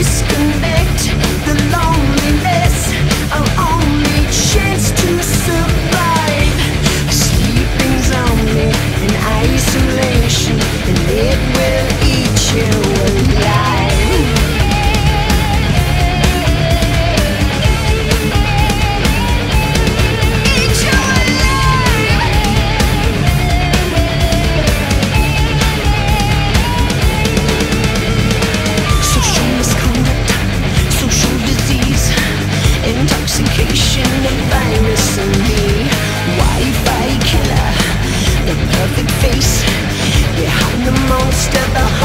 disconnect the loneliness, our only chance to survive. してた